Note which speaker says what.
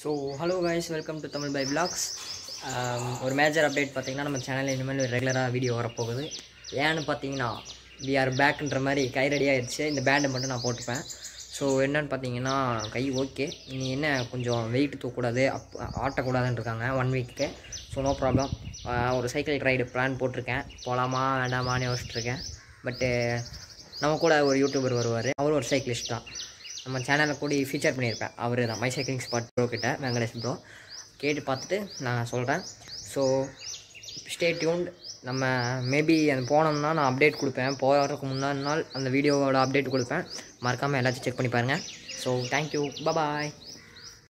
Speaker 1: So hello guys welcome to Tamil by blogs ஒரு major update பார்த்தீங்கன்னா நம்ம சேனலில் இனிமேல் ரெகுலராக வீடியோ வரப்போகுது. ஏன்னு பார்த்தீங்கன்னா வி ஆர் பேக்குன்ற மாதிரி கை ரெடி ஆயிடுச்சு. இந்த பேண்டை மட்டும் நான் போட்டுப்பேன். ஸோ என்னன்னு பார்த்தீங்கன்னா கை ஓகே நீ என்ன கொஞ்சம் வெயிட் தூக்கக்கூடாது அப் ஆட்டக்கூடாதுன்னு இருக்காங்க one week so no problem ஒரு சைக்கிள் ரைடு பிளான் போட்டிருக்கேன். போகலாமா வேண்டாமான்னு யோசிச்சுட்ருக்கேன் பட்டு நம்ம கூட ஒரு யூடியூபர் வருவார். அவர் ஒரு சைக்கிளிஸ்ட் தான். நம்ம சேனலில் கூடி ஃபீச்சர் பண்ணியிருப்பேன். அவர் தான். மை சைக்கிளிங் ஸ்பாட் ப்ரோ கிட்ட வெங்கடேஷ் ப்ரோ கேட்டு பார்த்துட்டு நான் சொல்கிறேன் ஸோ ஸ்டே டியூன்ட் நம்ம மேபி அது போனோம்னா நான் அப்டேட் கொடுப்பேன். போகிறதுக்கு முன்னாடி நாள் அந்த வீடியோவோட அப்டேட் கொடுப்பேன். மறக்காமல் எல்லாத்தையும் செக் பண்ணி பாருங்கள் ஸோ தேங்க்யூ பபாய்